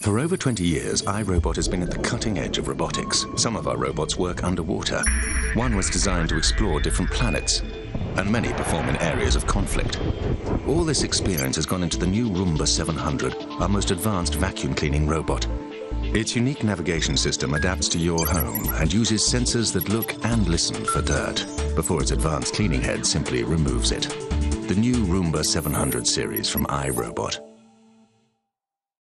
For over 20 years, iRobot has been at the cutting edge of robotics. Some of our robots work underwater. One was designed to explore different planets, and many perform in areas of conflict. All this experience has gone into the new Roomba 700, our most advanced vacuum cleaning robot. Its unique navigation system adapts to your home and uses sensors that look and listen for dirt, before its advanced cleaning head simply removes it. The new Roomba 700 series from iRobot.